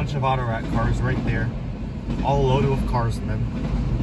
bunch of auto rack cars right there, all loaded with cars in them.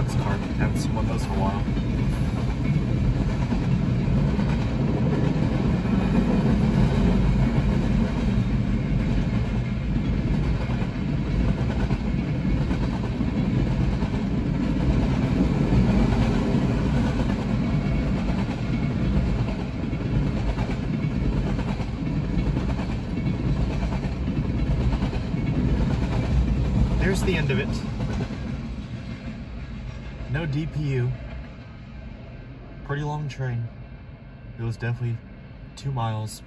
Pacific. Haven't seen one of those for a while. There's the end of it. No DPU. Pretty long train. It was definitely two miles.